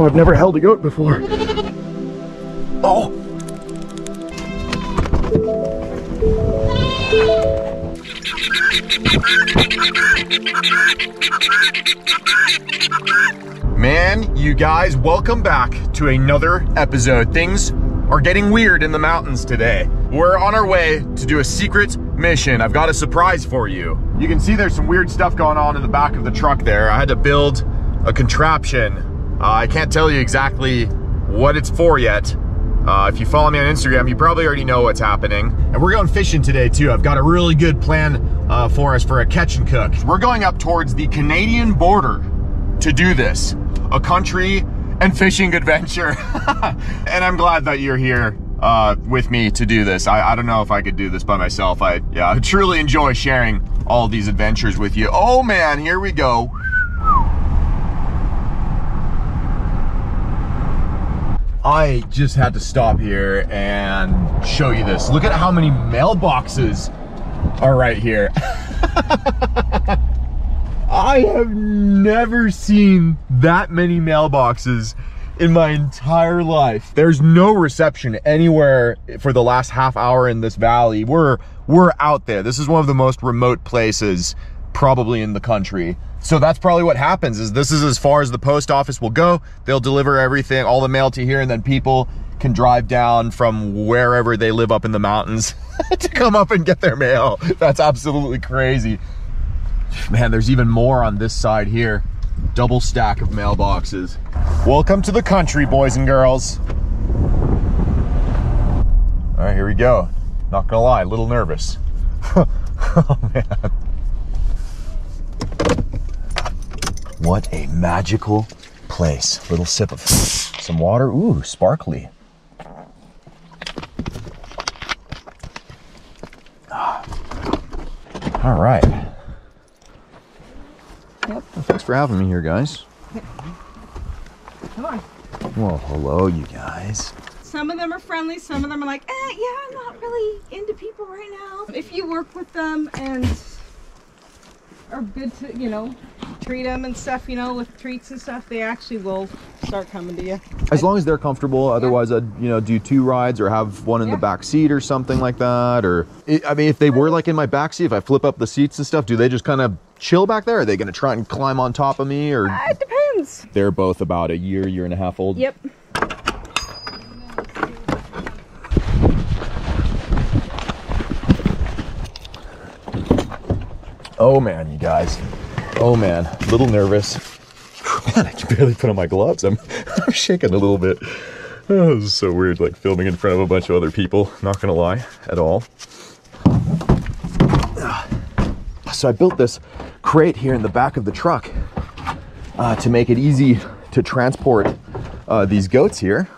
I've never held a goat before. Oh. Man, you guys, welcome back to another episode. Things are getting weird in the mountains today. We're on our way to do a secret mission. I've got a surprise for you. You can see there's some weird stuff going on in the back of the truck there. I had to build a contraption. Uh, I can't tell you exactly what it's for yet. Uh, if you follow me on Instagram, you probably already know what's happening. And we're going fishing today too. I've got a really good plan uh, for us for a catch and cook. We're going up towards the Canadian border to do this. A country and fishing adventure. and I'm glad that you're here uh, with me to do this. I, I, don't know if I could do this by myself. I, yeah, I truly enjoy sharing all these adventures with you. Oh man, here we go. I just had to stop here and show you this. Look at how many mailboxes are right here. I have never seen that many mailboxes in my entire life. There's no reception anywhere for the last half hour in this valley. We're we're out there. This is one of the most remote places probably in the country. So that's probably what happens is this is as far as the post office will go. They'll deliver everything, all the mail to here and then people can drive down from wherever they live up in the mountains to come up and get their mail. That's absolutely crazy. Man, there's even more on this side here. Double stack of mailboxes. Welcome to the country, boys and girls. All right, here we go. Not gonna lie, a little nervous. oh man. What a magical place. Little sip of some water. Ooh, sparkly. All right. Yep. Well, thanks for having me here, guys. Come on. Well, hello, you guys. Some of them are friendly, some of them are like, eh, yeah, I'm not really into people right now. If you work with them and are good to, you know, treat them and stuff, you know, with treats and stuff, they actually will start coming to you. As long as they're comfortable. Otherwise, I'd you know do two rides or have one in Yeah. the back seat or something like that. Or I I mean, if they were like in my back seat, if I flip up the seats and stuff, do they just kind of chill back there? Are they going to try and climb on top of me? Or Uh, It depends. they're both about a year, year and a half old. Yep. Oh man, you guys. Oh man, a little nervous. Man, I can barely put on my gloves. I'm, I'm shaking a little bit. Oh, this is so weird, like filming in front of a bunch of other people. Not gonna lie, at all. So I built this crate here in the back of the truck uh, to make it easy to transport uh, these goats here.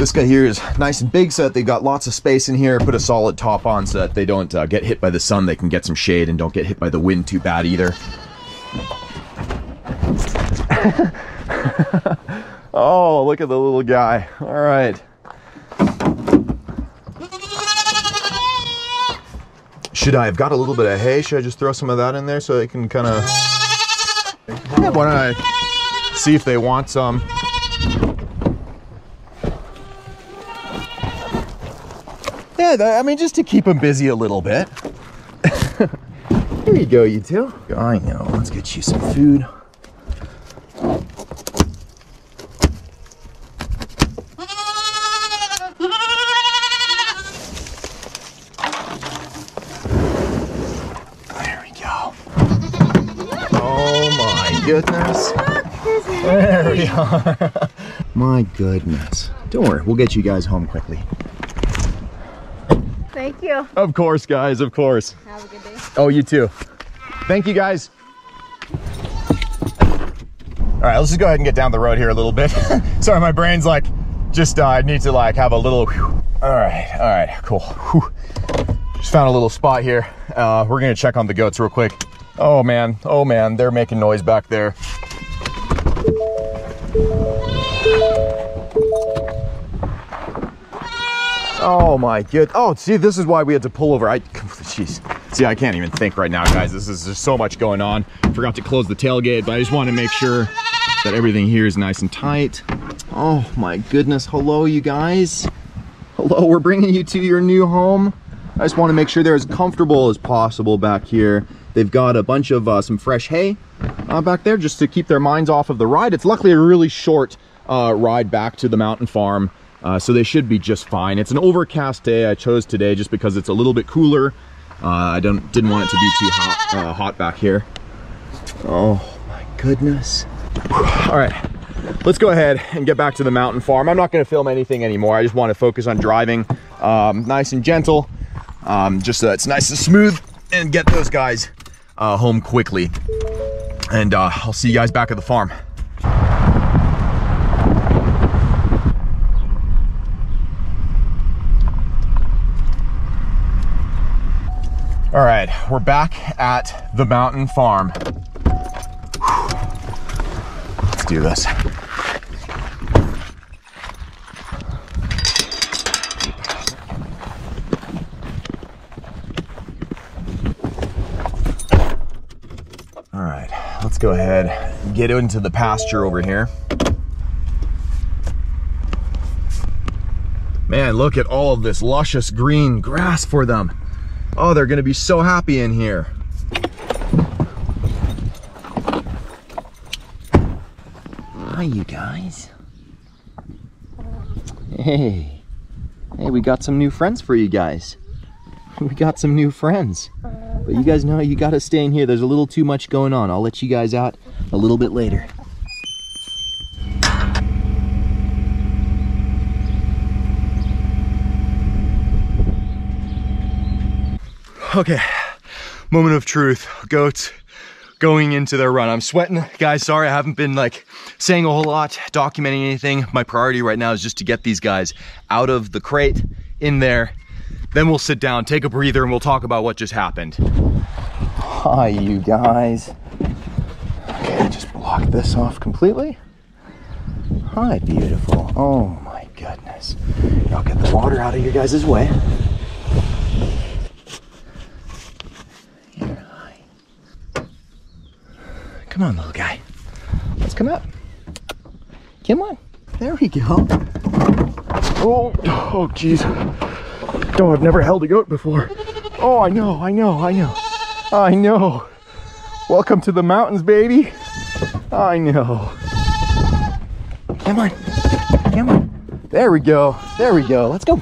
This guy here is nice and big so that they've got lots of space in here. Put a solid top on so that they don't uh, get hit by the sun. They can get some shade and don't get hit by the wind too bad either. oh, look at the little guy. All right. Should I have got a little bit of hay? Should I just throw some of that in there so they can kind of... Yeah, why don't I see if they want some? I mean, just to keep them busy a little bit. Here you go, you two. I know. Let's get you some food. There we go. Oh my goodness. There we are. my goodness. Don't worry, we'll get you guys home quickly. Thank you. Of course, guys, of course. Have a good day. Oh, you too. Thank you, guys. All right, let's just go ahead and get down the road here a little bit. Sorry, my brain's like, just uh, I need to like have a little. whew. All right, all right, cool. Whew. Just found a little spot here. Uh, we're gonna check on the goats real quick. Oh man, oh man, they're making noise back there. Oh my good. Oh, see, this is why we had to pull over. I, jeez. See, I can't even think right now, guys. This is just so much going on. Forgot to close the tailgate, but I just want to make sure that everything here is nice and tight. Oh my goodness. Hello, you guys. Hello, we're bringing you to your new home. I just want to make sure they're as comfortable as possible back here. They've got a bunch of uh, some fresh hay uh, back there just to keep their minds off of the ride. It's luckily a really short uh, ride back to the mountain farm. Uh, so they should be just fine. It's an overcast day. I chose today just because it's a little bit cooler. Uh, I don't didn't want it to be too hot, uh, hot back here. Oh my goodness. All right, let's go ahead and get back to the mountain farm. I'm not gonna film anything anymore. I just want to focus on driving um, nice and gentle. Um, just so it's nice and smooth and get those guys uh, home quickly. And uh, I'll see you guys back at the farm. All right, we're back at the mountain farm. Let's do this. All right, let's go ahead and get into the pasture over here. Man, look at all of this luscious green grass for them. Oh, they're gonna be so happy in here. Hi, you guys. Hey. Hey, we got some new friends for you guys. We got some new friends. But you guys know you gotta stay in here. There's a little too much going on. I'll let you guys out a little bit later. Okay, moment of truth. Goats going into their run. I'm sweating. Guys, sorry I haven't been like saying a whole lot, documenting anything. My priority right now is just to get these guys out of the crate, in there. Then we'll sit down, take a breather, and we'll talk about what just happened. Hi, you guys. Okay, just block this off completely. Hi, beautiful. Oh my goodness. I'll get the water out of your guys' way. Here, hi. Come on, little guy. Let's come up. Come on. There we go. Oh, oh, jeez. Oh, I've never held a goat before. Oh, I know, I know, I know. I know. Welcome to the mountains, baby. I know. Come on. Come on. There we go. There we go. Let's go.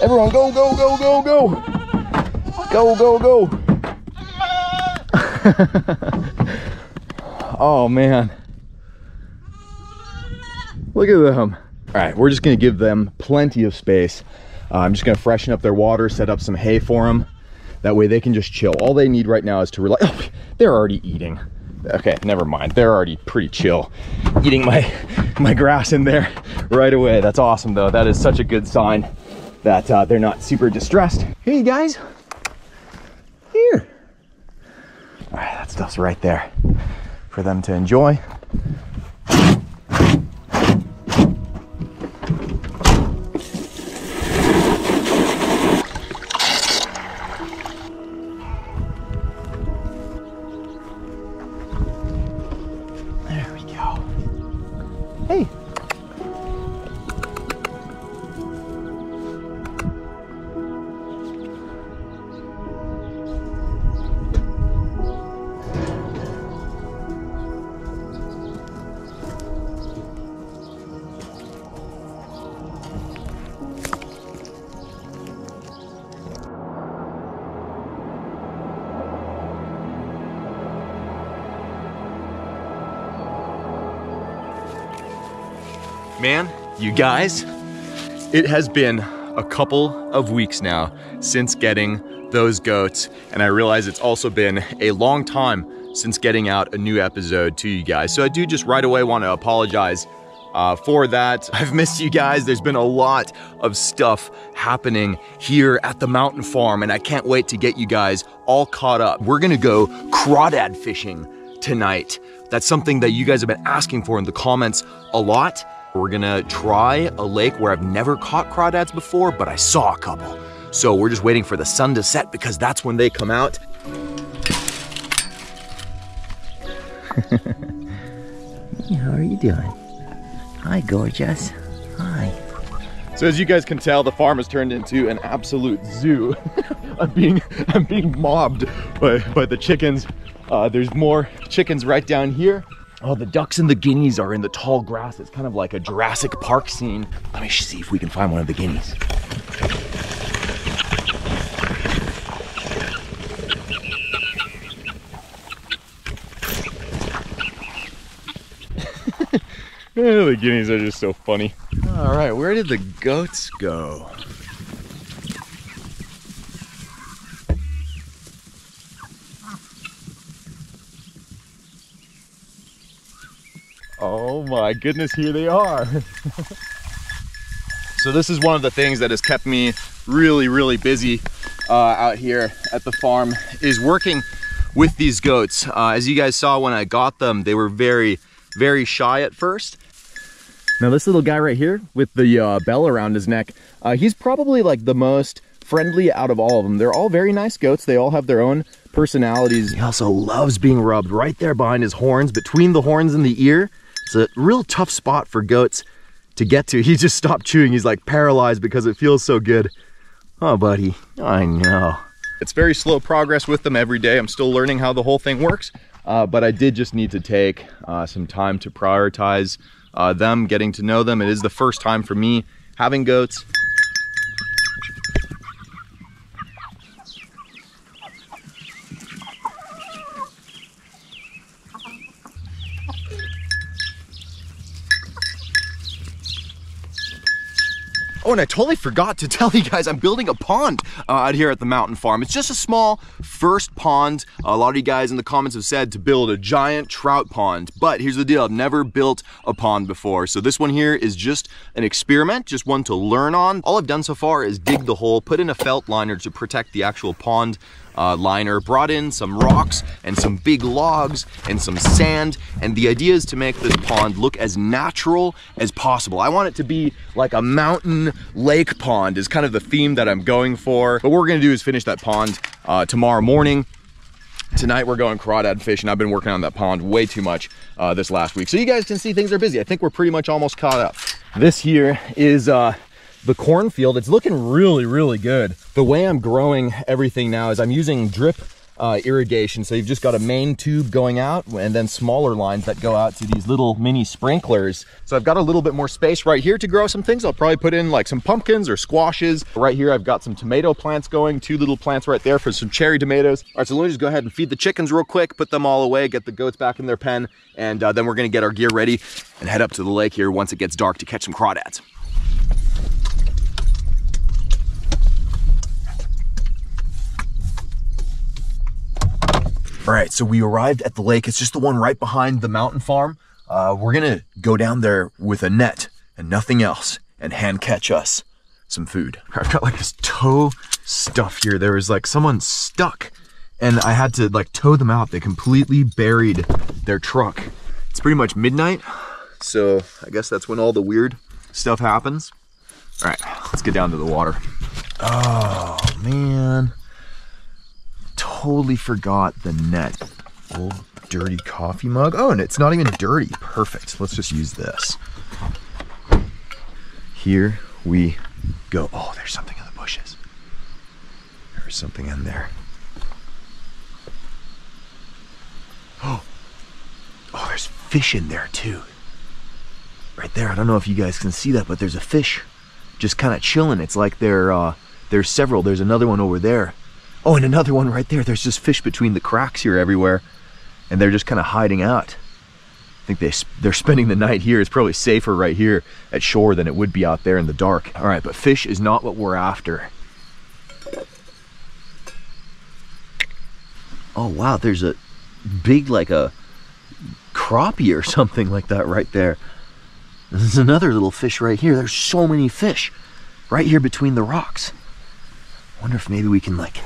Everyone, go, go, go, go, go. Go, go, go. oh, man. Look at them. All right, we're just gonna give them plenty of space. Uh, I'm just gonna freshen up their water, set up some hay for them. That way they can just chill. All they need right now is to relax. Oh, they're already eating. Okay, never mind. They're already pretty chill. Eating my, my grass in there right away. That's awesome though. That is such a good sign that uh, they're not super distressed. Hey guys, here. All right, that stuff's right there for them to enjoy. Guys, it has been a couple of weeks now since getting those goats, and I realize it's also been a long time since getting out a new episode to you guys. So I do just right away want to apologize uh, for that. I've missed you guys. There's been a lot of stuff happening here at the mountain farm, and I can't wait to get you guys all caught up. We're gonna go crawdad fishing tonight. That's something that you guys have been asking for in the comments a lot. We're gonna try a lake where I've never caught crawdads before, but I saw a couple. So we're just waiting for the sun to set because that's when they come out. hey, how are you doing? Hi, gorgeous. Hi. So as you guys can tell, the farm has turned into an absolute zoo. I'm being I'm being mobbed by, by the chickens. Uh, there's more chickens right down here. Oh, the ducks and the guineas are in the tall grass. It's kind of like a Jurassic Park scene. Let me see if we can find one of the guineas. the guineas are just so funny. All right, where did the goats go? Oh my goodness, here they are. so this is one of the things that has kept me really, really busy uh, out here at the farm is working with these goats. Uh, as you guys saw when I got them, they were very, very shy at first. Now this little guy right here with the uh, bell around his neck, uh, he's probably like the most friendly out of all of them. They're all very nice goats. They all have their own personalities. He also loves being rubbed right there behind his horns, between the horns and the ear. It's a real tough spot for goats to get to. He just stopped chewing. He's like paralyzed because it feels so good. Oh, buddy, I know. It's very slow progress with them every day. I'm still learning how the whole thing works, uh, but I did just need to take uh, some time to prioritize uh, them, getting to know them. It is the first time for me having goats. Oh, and I totally forgot to tell you guys I'm building a pond uh, out here at the mountain farm. It's just a small first pond. A lot of you guys in the comments have said to build a giant trout pond, but here's the deal. I've never built a pond before. So this one here is just an experiment, just one to learn on. All I've done so far is dig the hole, put in a felt liner to protect the actual pond uh, liner, brought in some rocks and some big logs and some sand. And the idea is to make this pond look as natural as possible. I want it to be like a mountain lake pond is kind of the theme that I'm going for. But what we're gonna do is finish that pond uh, tomorrow morning. Tonight we're going crawdad fishing. I've been working on that pond way too much uh, this last week. So you guys can see things are busy. I think we're pretty much almost caught up. This here is uh, the cornfield. It's looking really, really good. The way I'm growing everything now is I'm using drip uh, irrigation. So you've just got a main tube going out and then smaller lines that go out to these little mini sprinklers. So I've got a little bit more space right here to grow some things. I'll probably put in like some pumpkins or squashes. Right here, I've got some tomato plants going, two little plants right there for some cherry tomatoes. All right, so let me just go ahead and feed the chickens real quick, put them all away, get the goats back in their pen, and uh, then we're gonna get our gear ready and head up to the lake here once it gets dark to catch some crawdads. All right, so we arrived at the lake. It's just the one right behind the mountain farm. Uh, we're gonna go down there with a net and nothing else and hand catch us some food. I've got like this tow stuff here. There was like someone stuck and I had to like tow them out. They completely buried their truck. It's pretty much midnight. So I guess that's when all the weird stuff happens. All right, let's get down to the water. Oh man totally forgot the net. Old dirty coffee mug. Oh, and it's not even dirty. Perfect. Let's just use this. Here we go. Oh, there's something in the bushes. There's something in there. Oh, oh, there's fish in there too. Right there. I don't know if you guys can see that, but there's a fish just kind of chilling. It's like there, uh, there's several. There's another one over there. Oh, and another one right there. There's just fish between the cracks here everywhere. And they're just kind of hiding out. I think they, they're spending the night here. It's probably safer right here at shore than it would be out there in the dark. All right, but fish is not what we're after. Oh, wow, there's a big, like a crappie or something like that right there. There's another little fish right here. There's so many fish right here between the rocks. Wonder if maybe we can like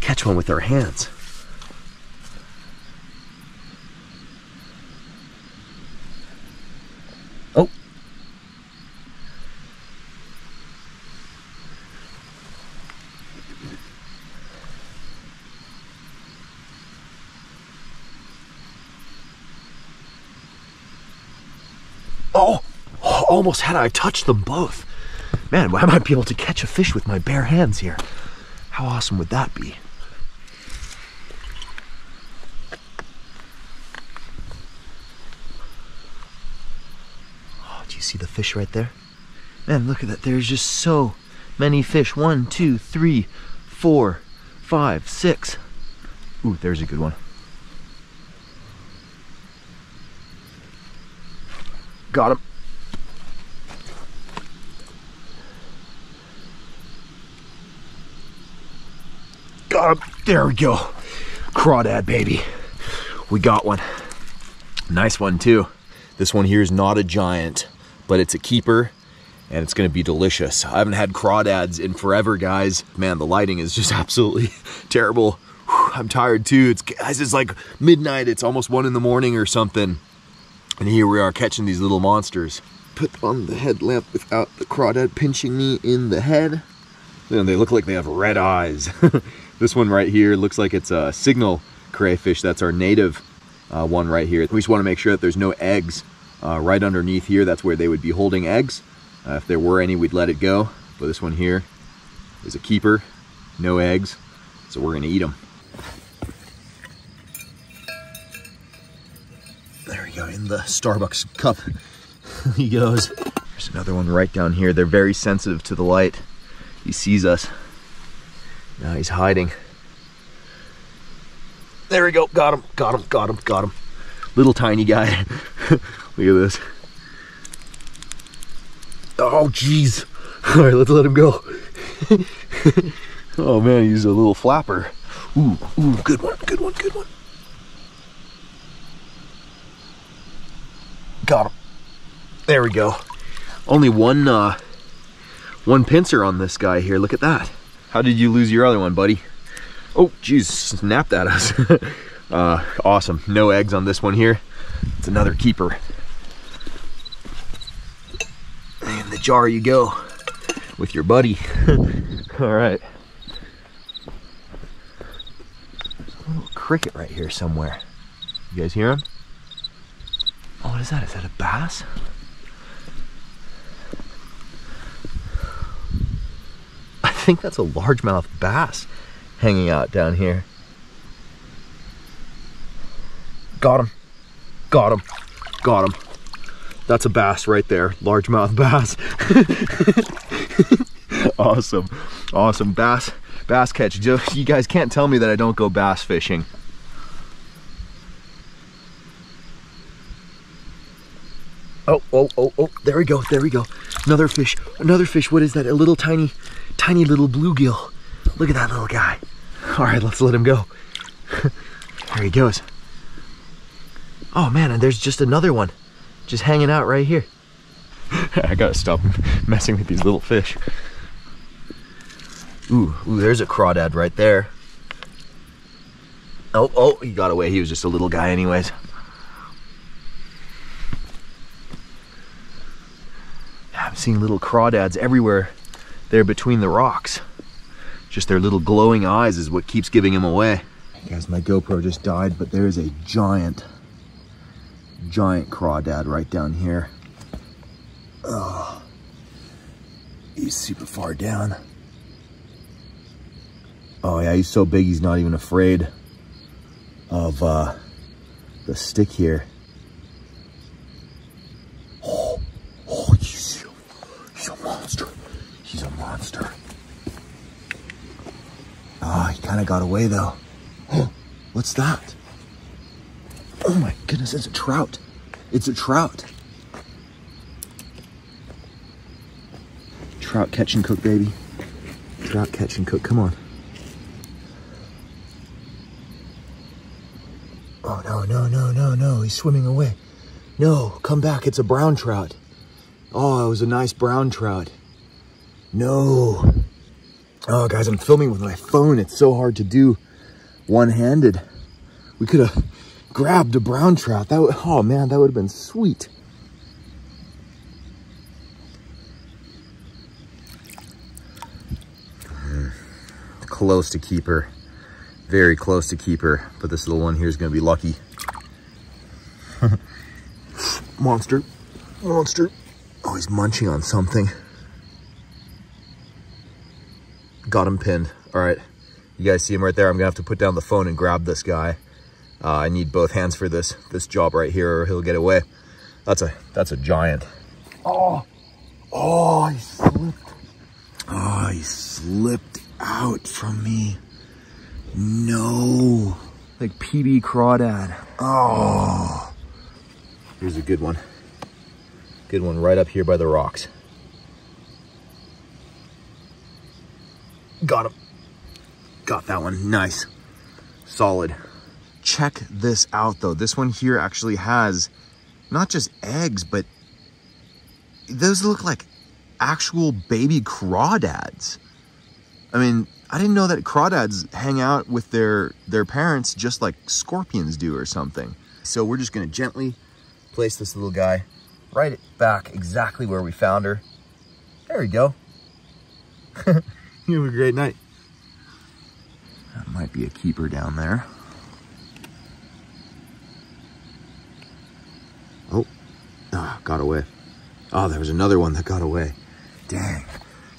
catch one with our hands. Oh. Oh, almost had I touched them both. Man, why am I might be able to catch a fish with my bare hands here. How awesome would that be? Oh, do you see the fish right there? Man, look at that. There's just so many fish. One, two, three, four, five, six. Ooh, there's a good one. Got him. Got him. There we go. Crawdad, baby. We got one. Nice one, too. This one here is not a giant, but it's a keeper and it's gonna be delicious. I haven't had crawdads in forever, guys. Man, the lighting is just absolutely terrible. I'm tired too. It's guys, it's like midnight. It's almost one in the morning or something. And here we are catching these little monsters. Put on the headlamp without the crawdad pinching me in the head. And they look like they have red eyes. this one right here looks like it's a signal crayfish. That's our native uh, one right here. We just want to make sure that there's no eggs uh, right underneath here. That's where they would be holding eggs. Uh, if there were any, we'd let it go. But this one here is a keeper, no eggs, so we're gonna eat them. There we go, in the Starbucks cup he goes. There's another one right down here. They're very sensitive to the light. He sees us. Now he's hiding. There we go, got him, got him, got him, got him. Little tiny guy. Look at this. Oh, jeez. All right, let's let him go. oh man, he's a little flapper. Ooh, ooh, good one, good one, good one. Got him. There we go. Only one, uh, one pincer on this guy here. Look at that. How did you lose your other one, buddy? Oh, jeez, snapped at us. uh, awesome. No eggs on this one here. It's another keeper. In the jar you go with your buddy. All right. There's a little cricket right here somewhere. You guys hear him? Oh, what is that? Is that a bass? Think that's a largemouth bass hanging out down here. Got him. Got him. Got him. That's a bass right there. Largemouth bass. awesome. Awesome. Bass bass catch. You guys can't tell me that I don't go bass fishing. Oh, oh, oh, oh, there we go, there we go. Another fish, another fish. What is that? A little tiny, tiny little bluegill. Look at that little guy. All right, let's let him go. there he goes. Oh man, and there's just another one just hanging out right here. I gotta stop messing with these little fish. Ooh, ooh, there's a crawdad right there. Oh, oh, he got away. He was just a little guy anyways. I'm seeing little crawdads everywhere there between the rocks. Just their little glowing eyes is what keeps giving him away. Guys, my GoPro just died, but there is a giant, giant crawdad right down here. Oh, he's super far down. Oh yeah, he's so big he's not even afraid of uh, the stick here. Oh, oh, he's, he's a monster. He's a monster. Ah, oh, he kind of got away though. Oh, what's that? Oh my goodness, it's a trout. It's a trout. Trout catch and cook, baby. Trout catch and cook, come on. Oh, no, no, no, no, no, he's swimming away. No, come back, it's a brown trout. Oh, it was a nice brown trout. No. Oh, guys, I'm filming with my phone. It's so hard to do one-handed. We could have grabbed a brown trout. That would, oh man, that would have been sweet. Close to keeper. Very close to keeper. But this little one here is going to be lucky. Monster. monster. Oh, he's munching on something. Got him pinned. All right. You guys see him right there? I'm gonna have to put down the phone and grab this guy. Uh, I need both hands for this this job right here or he'll get away. That's a that's a giant. Oh, oh, he slipped. Oh, he slipped out from me. No. Like PB crawdad. Oh. Here's a good one. Good one right up here by the rocks. Got him. Got that one. Nice. Solid. Check this out though. This one here actually has not just eggs, but those look like actual baby crawdads. I mean, I didn't know that crawdads hang out with their their parents just like scorpions do or something. So we're just gonna gently place this little guy right back exactly where we found her. There we go. you have a great night. That might be a keeper down there. Oh, ah, got away. Oh, there was another one that got away. Dang.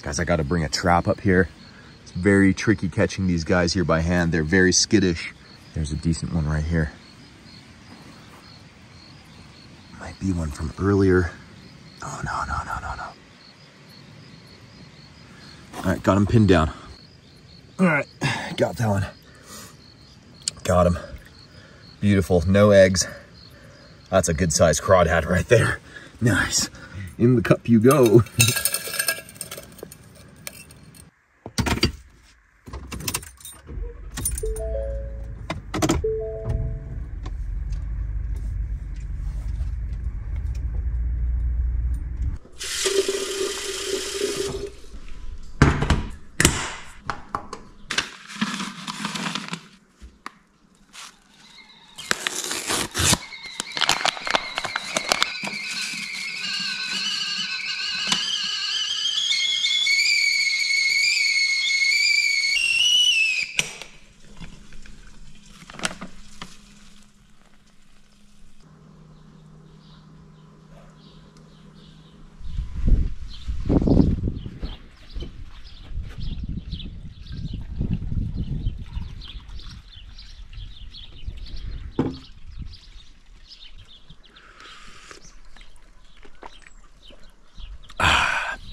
Guys, I gotta bring a trap up here. It's very tricky catching these guys here by hand. They're very skittish. There's a decent one right here. Might be one from earlier. Oh, no, no, no, no, no. All right, got him pinned down. All right, got that one. Got him. Beautiful, no eggs. That's a good sized crawdad right there. Nice. In the cup you go.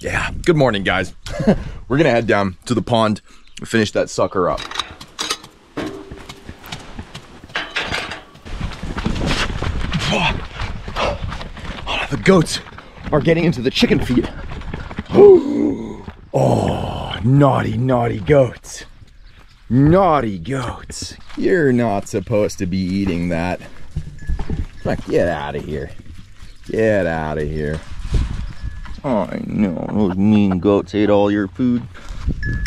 Yeah. Good morning, guys. We're gonna head down to the pond, and finish that sucker up. Oh, the goats are getting into the chicken feed. oh, naughty, naughty goats. Naughty goats. You're not supposed to be eating that. Get out of here. Get out of here. I know, those mean goats ate all your food.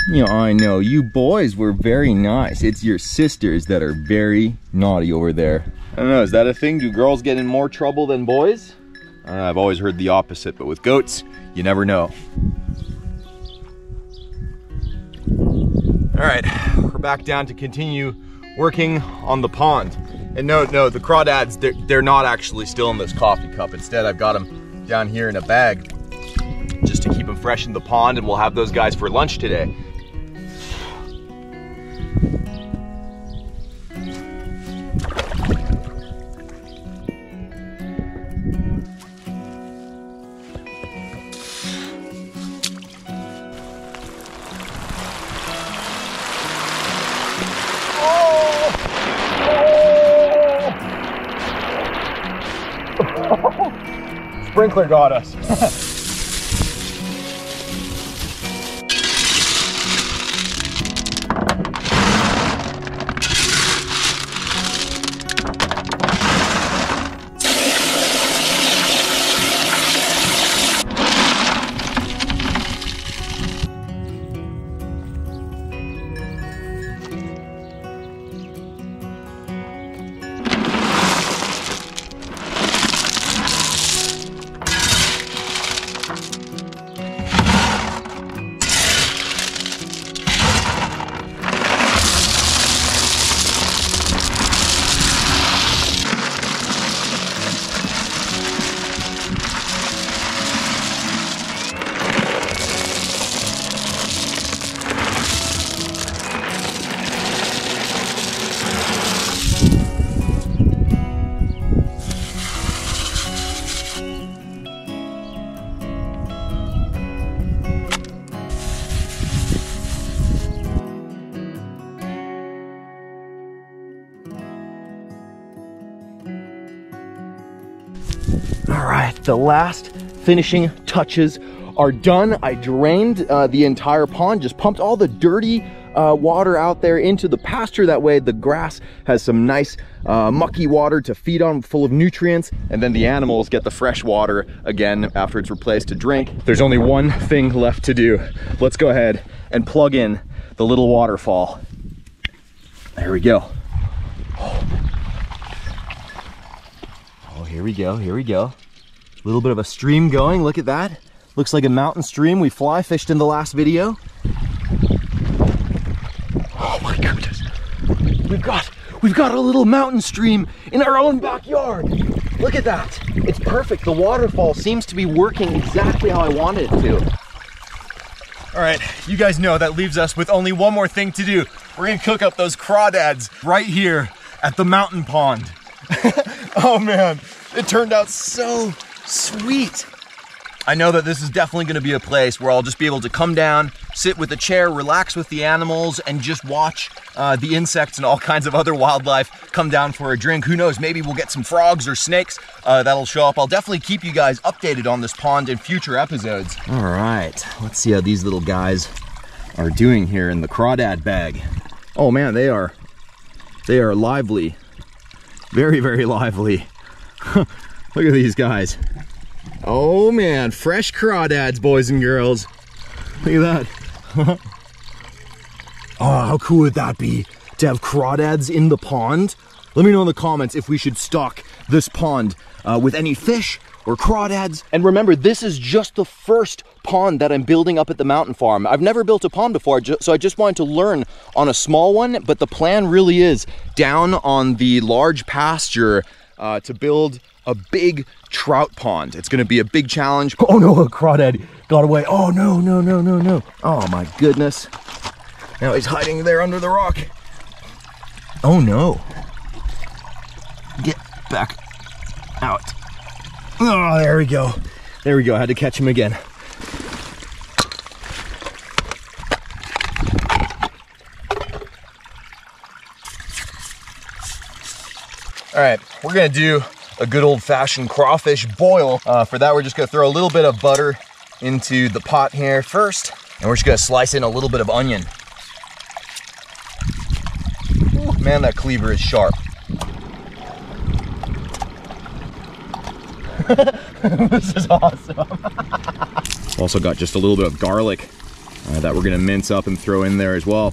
Yeah, I know. You boys were very nice. It's your sisters that are very naughty over there. I don't know, is that a thing? Do girls get in more trouble than boys? Uh, I've always heard the opposite, but with goats, you never know. All right, we're back down to continue working on the pond. And no, no, the crawdads, they're, they're not actually still in this coffee cup. Instead, I've got them down here in a bag keep them fresh in the pond and we'll have those guys for lunch today. Sprinkler got us. All right, the last finishing touches are done. I drained uh, the entire pond, just pumped all the dirty uh, water out there into the pasture. That way the grass has some nice uh, mucky water to feed on full of nutrients. And then the animals get the fresh water again after it's replaced to drink. There's only one thing left to do. Let's go ahead and plug in the little waterfall. There we go. Here we go, here we go. A little bit of a stream going, look at that. Looks like a mountain stream we fly fished in the last video. Oh my goodness. We've got, we've got a little mountain stream in our own backyard. Look at that. It's perfect. The waterfall seems to be working exactly how I wanted it to. All right, you guys know that leaves us with only one more thing to do. We're gonna cook up those crawdads right here at the mountain pond. oh man, it turned out so sweet. I know that this is definitely gonna be a place where I'll just be able to come down, sit with a chair, relax with the animals, and just watch uh, the insects and all kinds of other wildlife come down for a drink. Who knows, maybe we'll get some frogs or snakes uh, that'll show up. I'll definitely keep you guys updated on this pond in future episodes. All right, let's see how these little guys are doing here in the crawdad bag. Oh man, they are, they are lively. Very, very lively. Look at these guys. Oh man, fresh crawdads, boys and girls. Look at that. oh, how cool would that be to have crawdads in the pond? Let me know in the comments if we should stock this pond uh, with any fish or crawdads. And remember, this is just the first pond that I'm building up at the mountain farm. I've never built a pond before, so I just wanted to learn on a small one, but the plan really is down on the large pasture uh, to build a big trout pond. It's gonna be a big challenge. Oh no, a crawdad got away. Oh no, no, no, no, no. Oh my goodness. Now he's hiding there under the rock. Oh no. Get back out. Oh, there we go. There we go. I had to catch him again. All right, we're gonna do a good old fashioned crawfish boil. Uh, for that, we're just gonna throw a little bit of butter into the pot here first, and we're just gonna slice in a little bit of onion. Ooh, man, that cleaver is sharp. this is awesome. also got just a little bit of garlic uh, that we're gonna mince up and throw in there as well.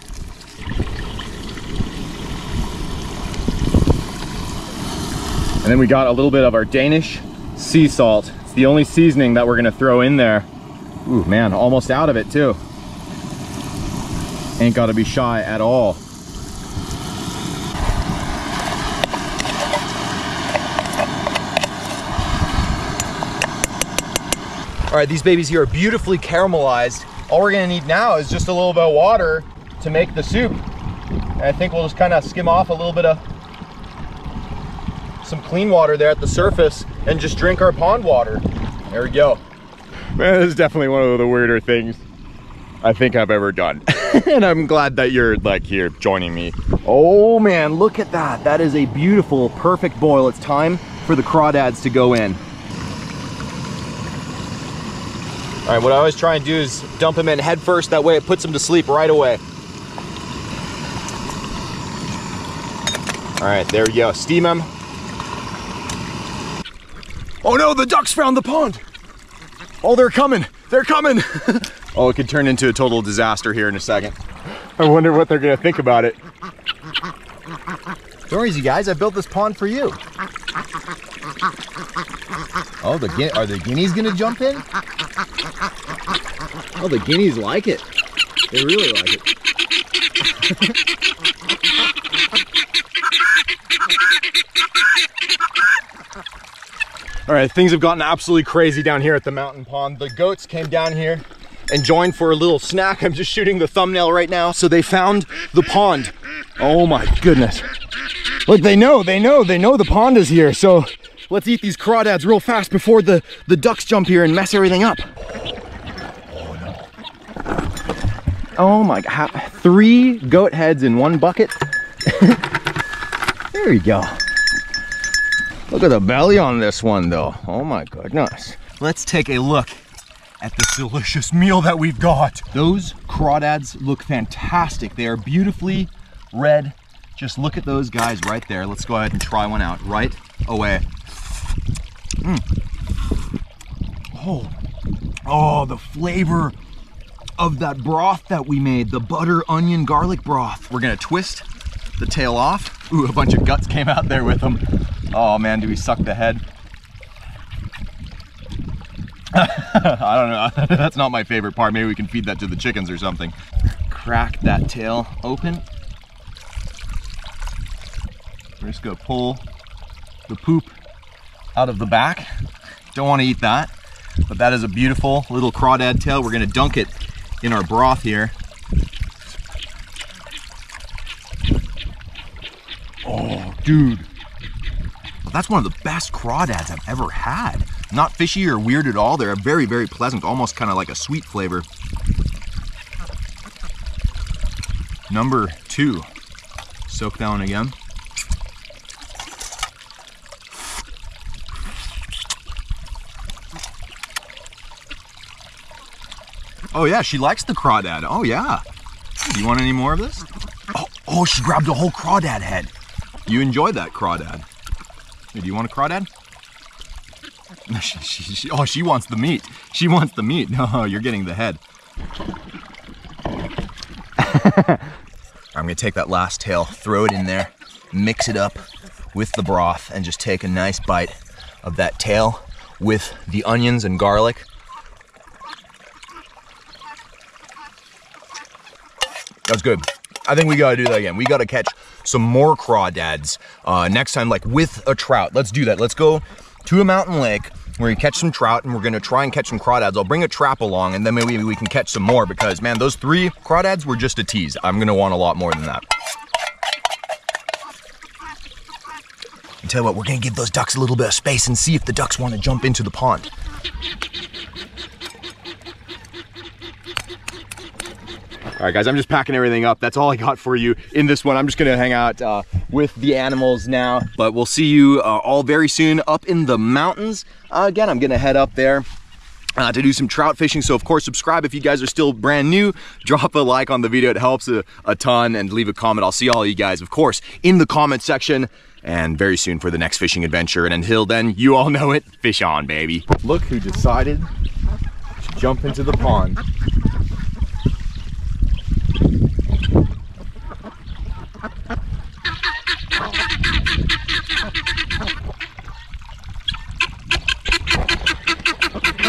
Then we got a little bit of our Danish sea salt. It's the only seasoning that we're gonna throw in there. Ooh, man, almost out of it too. Ain't gotta be shy at all. All right, these babies here are beautifully caramelized. All we're gonna need now is just a little bit of water to make the soup. And I think we'll just kind of skim off a little bit of some clean water there at the surface and just drink our pond water. There we go. Man, this is definitely one of the weirder things I think I've ever done. and I'm glad that you're like here joining me. Oh man, look at that. That is a beautiful, perfect boil. It's time for the crawdads to go in. All right, what I always try and do is dump them in head first. That way it puts them to sleep right away. All right, there we go. Steam them. Oh no, the ducks found the pond. Oh, they're coming. They're coming. oh, it could turn into a total disaster here in a second. I wonder what they're gonna think about it. Don't worry, you guys. I built this pond for you. Oh, the guin are the guineas gonna jump in? Oh, the guineas like it. They really like it. All right, things have gotten absolutely crazy down here at the mountain pond. The goats came down here and joined for a little snack. I'm just shooting the thumbnail right now. So they found the pond. Oh my goodness. Look, they know, they know, they know the pond is here. So let's eat these crawdads real fast before the, the ducks jump here and mess everything up. Oh no. Oh my god, three goat heads in one bucket. there you go. Look at the belly on this one though. Oh my goodness. Let's take a look at this delicious meal that we've got. Those crawdads look fantastic. They are beautifully red. Just look at those guys right there. Let's go ahead and try one out right away. Mm. Oh, oh, the flavor of that broth that we made, the butter, onion, garlic broth. We're gonna twist the tail off. Ooh, a bunch of guts came out there with them. Oh man, do we suck the head? I don't know. That's not my favorite part. Maybe we can feed that to the chickens or something. Crack that tail open. We're just gonna pull the poop out of the back. Don't want to eat that, but that is a beautiful little crawdad tail. We're gonna dunk it in our broth here. Oh, dude. That's one of the best crawdads I've ever had. Not fishy or weird at all. They're very, very pleasant, almost kind of like a sweet flavor. Number two. Soak one again. Oh yeah, she likes the crawdad. Oh yeah. Do you want any more of this? Oh, oh, she grabbed a whole crawdad head. You enjoyed that crawdad. Hey, do you want a crawdad? She, she, she, oh, she wants the meat. She wants the meat. No, you're getting the head. I'm gonna take that last tail, throw it in there, mix it up with the broth, and just take a nice bite of that tail with the onions and garlic. That's good. I think we gotta do that again. We gotta catch some more crawdads uh, next time, like with a trout. Let's do that. Let's go to a mountain lake. Where We're gonna catch some trout and we're gonna try and catch some crawdads. I'll bring a trap along and then maybe we can catch some more because man, those three crawdads were just a tease. I'm gonna want a lot more than that. And tell you what, we're gonna give those ducks a little bit of space and see if the ducks wanna jump into the pond. All right, guys, I'm just packing everything up. That's all I got for you in this one. I'm just gonna hang out uh, with the animals now, but we'll see you uh, all very soon up in the mountains. Uh, again, I'm gonna head up there uh, to do some trout fishing. So of course, subscribe if you guys are still brand new. Drop a like on the video. It helps a, a ton and leave a comment. I'll see all you guys, of course, in the comment section and very soon for the next fishing adventure. And until then, you all know it, fish on, baby. Look who decided to jump into the pond. Ha ha ha ha!